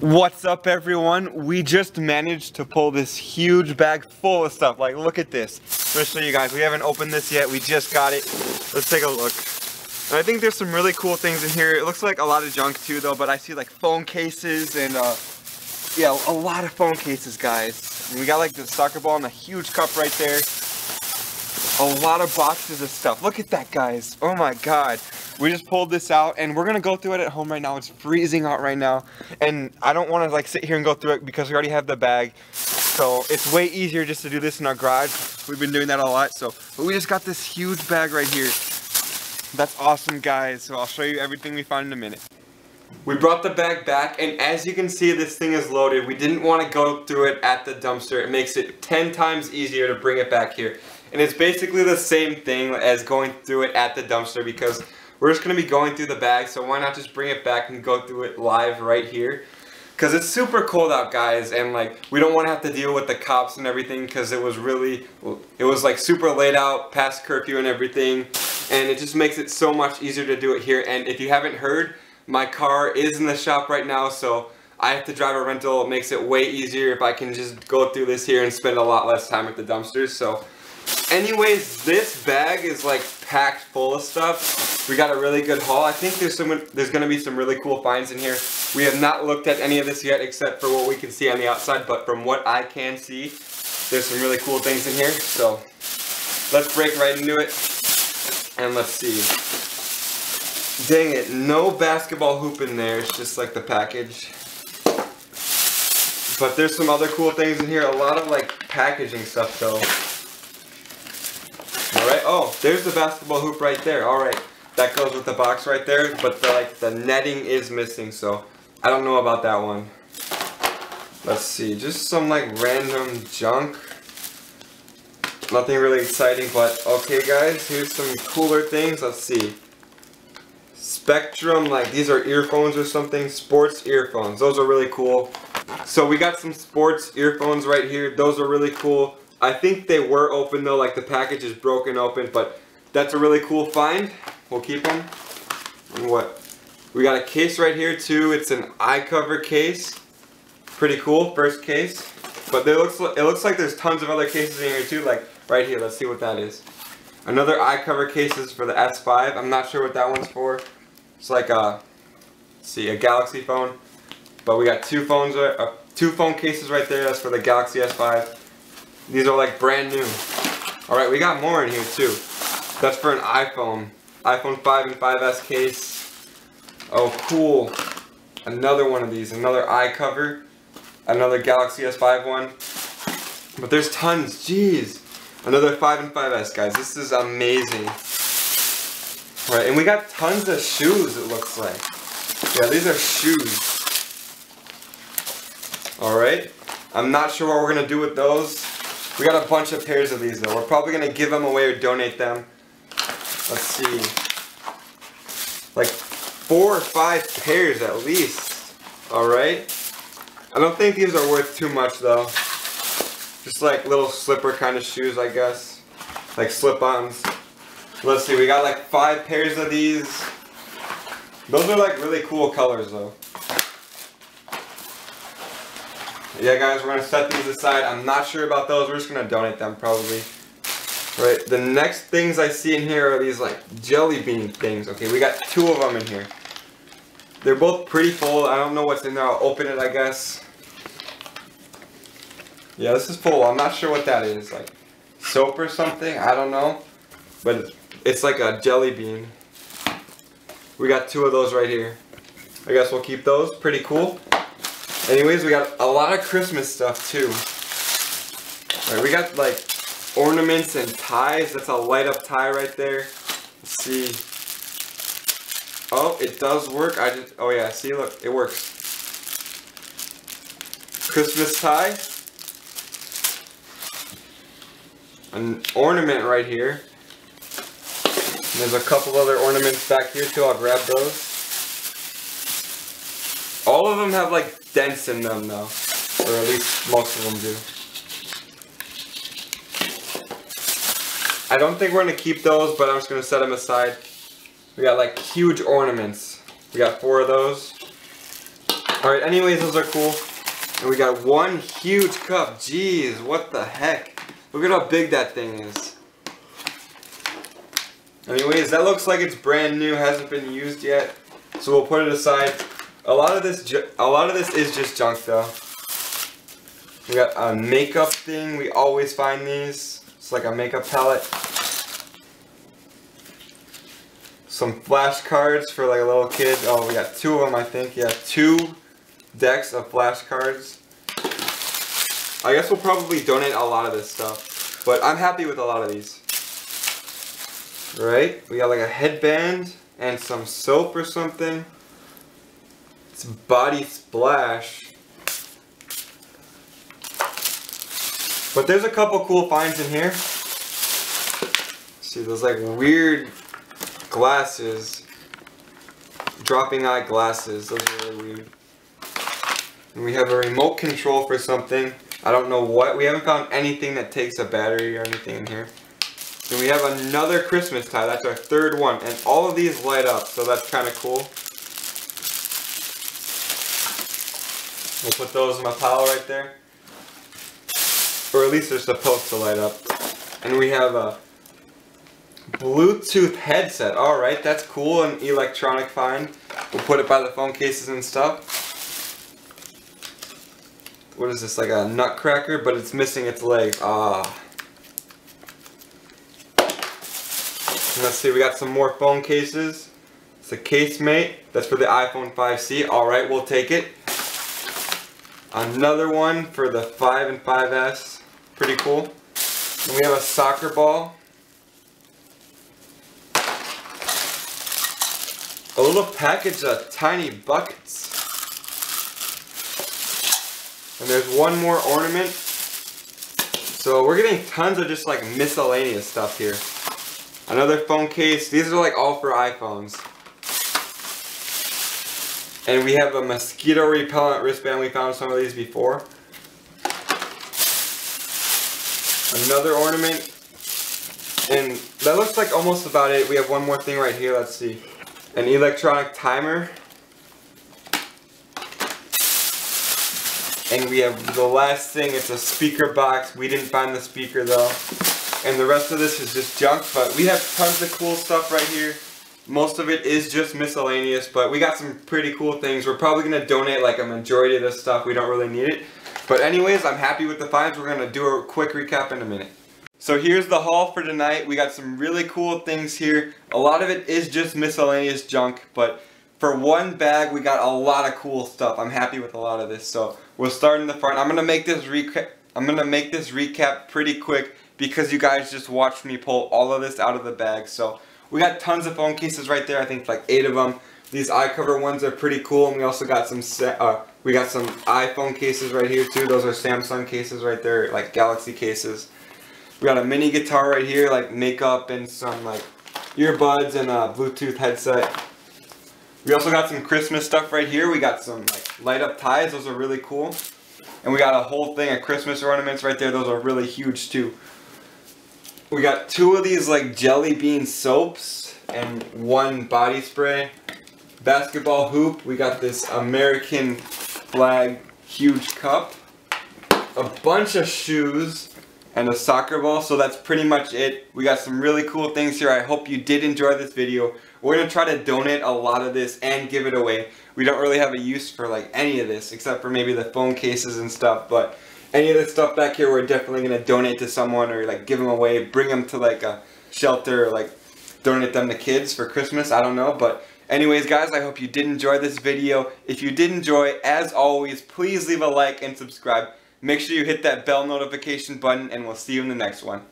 What's up everyone? We just managed to pull this huge bag full of stuff. Like look at this. I'm show you guys. We haven't opened this yet. We just got it. Let's take a look. And I think there's some really cool things in here. It looks like a lot of junk too though, but I see like phone cases and uh, yeah, a lot of phone cases guys. And we got like the soccer ball and a huge cup right there. A lot of boxes of stuff. Look at that guys. Oh my god. We just pulled this out and we're gonna go through it at home right now. It's freezing out right now. And I don't wanna like sit here and go through it because we already have the bag. So it's way easier just to do this in our garage. We've been doing that a lot. So, but we just got this huge bag right here. That's awesome guys. So I'll show you everything we found in a minute. We brought the bag back and as you can see this thing is loaded. We didn't want to go through it at the dumpster. It makes it 10 times easier to bring it back here. And it's basically the same thing as going through it at the dumpster because we're just going to be going through the bag, so why not just bring it back and go through it live right here? Because it's super cold out, guys, and like, we don't want to have to deal with the cops and everything because it was really, it was like super late out, past curfew and everything, and it just makes it so much easier to do it here. And if you haven't heard, my car is in the shop right now, so I have to drive a rental. It makes it way easier if I can just go through this here and spend a lot less time at the dumpsters. So anyways, this bag is like packed full of stuff. We got a really good haul. I think there's some there's to be some really cool finds in here. We have not looked at any of this yet except for what we can see on the outside, but from what I can see, there's some really cool things in here. So let's break right into it and let's see. Dang it, no basketball hoop in there. It's just like the package. But there's some other cool things in here. A lot of like packaging stuff though. Oh, there's the basketball hoop right there. Alright. That goes with the box right there, but the, like the netting is missing, so I don't know about that one. Let's see, just some like random junk. Nothing really exciting, but okay guys, here's some cooler things. Let's see. Spectrum, like these are earphones or something, sports earphones. Those are really cool. So we got some sports earphones right here. Those are really cool. I think they were open though, like the package is broken open, but that's a really cool find. We'll keep them. And what? We got a case right here too. It's an eye cover case. Pretty cool, first case. But it looks, it looks like there's tons of other cases in here too, like right here. Let's see what that is. Another eye cover case is for the S5. I'm not sure what that one's for. It's like a, see, a Galaxy phone. But we got two phones, uh, two phone cases right there. That's for the Galaxy S5. These are like brand new. All right, we got more in here too. That's for an iPhone iPhone 5 and 5S case. Oh, cool. Another one of these, another eye cover. Another Galaxy S5 one. But there's tons, jeez. Another 5 and 5S, guys. This is amazing. All right, and we got tons of shoes, it looks like. Yeah, these are shoes. Alright, I'm not sure what we're going to do with those. We got a bunch of pairs of these, though. We're probably to give them away or donate them. Let's see. Like four or five pairs at least. Alright? I don't think these are worth too much though. Just like little slipper kind of shoes I guess. Like slip-ons. Let's see, we got like five pairs of these. Those are like really cool colors though. Yeah guys, we're going to set these aside. I'm not sure about those. We're just going to donate them probably. Right, the next things I see in here are these like jelly bean things. Okay, we got two of them in here. They're both pretty full. I don't know what's in there. I'll open it, I guess. Yeah, this is full. I'm not sure what that is. Like soap or something? I don't know. But it's, it's like a jelly bean. We got two of those right here. I guess we'll keep those. Pretty cool. Anyways, we got a lot of Christmas stuff too. Right, we got like ornaments and ties. That's a light up tie right there. Let's see. Oh, it does work. I just, oh yeah, see, look, it works. Christmas tie. An ornament right here. And there's a couple other ornaments back here too. I'll grab those. All of them have like dents in them though. Or at least most of them do. I don't think we're to keep those, but I'm just to set them aside. We got like huge ornaments. We got four of those. Alright, anyways, those are cool. And we got one huge cup. Jeez, what the heck? Look at how big that thing is. Anyways, that looks like it's brand new, hasn't been used yet. So we'll put it aside. A lot of this, a lot of this is just junk though. We got a makeup thing. We always find these. It's like a makeup palette. Some flashcards for like a little kid. Oh, we got two of them, I think. Yeah, two decks of flashcards. I guess we'll probably donate a lot of this stuff. But I'm happy with a lot of these. Right? We got like a headband and some soap or something. It's body splash. But there's a couple cool finds in here. See those like weird glasses. Dropping eye glasses. Those are really weird. And we have a remote control for something. I don't know what. We haven't found anything that takes a battery or anything in here. And we have another Christmas tie. That's our third one. And all of these light up, so that's kind of cool. We'll put those in my pile right there. Or at least they're supposed to light up. And we have a Bluetooth headset. Alright, that's cool. An electronic find. We'll put it by the phone cases and stuff. What is this, like a nutcracker? But it's missing its leg. Ah. let's see, we got some more phone cases. It's a casemate. That's for the iPhone 5C. Alright, we'll take it. Another one for the 5 and 5S. Pretty cool. And we have a soccer ball. A little package of tiny buckets. And there's one more ornament. So we're getting tons of just like miscellaneous stuff here. Another phone case. These are like all for iPhones. And we have a mosquito repellent wristband. We found some of these before. Another ornament. And that looks like almost about it. We have one more thing right here. Let's see. An electronic timer. And we have the last thing. It's a speaker box. We didn't find the speaker though. And the rest of this is just junk. But we have tons of cool stuff right here. Most of it is just miscellaneous, but we got some pretty cool things. We're probably going to donate like a majority of this stuff. We don't really need it. But anyways, I'm happy with the finds. We're going to do a quick recap in a minute. So here's the haul for tonight. We got some really cool things here. A lot of it is just miscellaneous junk, but for one bag, we got a lot of cool stuff. I'm happy with a lot of this. So we'll start in the front. I'm to make this recap I'm to make this recap pretty quick because you guys just watched me pull all of this out of the bag. So we got tons of phone cases right there. I think like eight of them. These eye cover ones are pretty cool. And we also got some uh, we got some iPhone cases right here too. Those are Samsung cases right there, like Galaxy cases. We got a mini guitar right here, like makeup and some like earbuds and a Bluetooth headset. We also got some Christmas stuff right here. We got some like light up ties. Those are really cool. And we got a whole thing of Christmas ornaments right there. Those are really huge too. We got two of these like jelly bean soaps and one body spray. Basketball hoop. We got this American flag huge cup. A bunch of shoes and a soccer ball. So that's pretty much it. We got some really cool things here. I hope you did enjoy this video. We're going to try to donate a lot of this and give it away. We don't really have a use for like any of this except for maybe the phone cases and stuff. But any of this stuff back here, we're definitely to donate to someone or like give them away, bring them to like a shelter or like donate them to kids for Christmas. I don't know, but anyways guys, I hope you did enjoy this video. If you did enjoy, as always, please leave a like and subscribe. Make sure you hit that bell notification button and we'll see you in the next one.